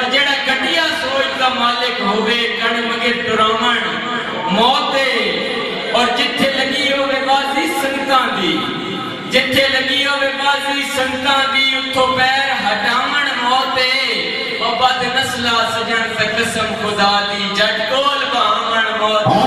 और जेड़ा घटिया सोच का मालिक होवे, कण मगे डरावण मौते। और जिथे लगी होवे बाजी संतां दी जिथे लगी होवे बाजी संतां दी उठो पैर हटावण मौते। और बद नस्ला सजन तक कसम खुदा दी, जट कोल बावण मौते।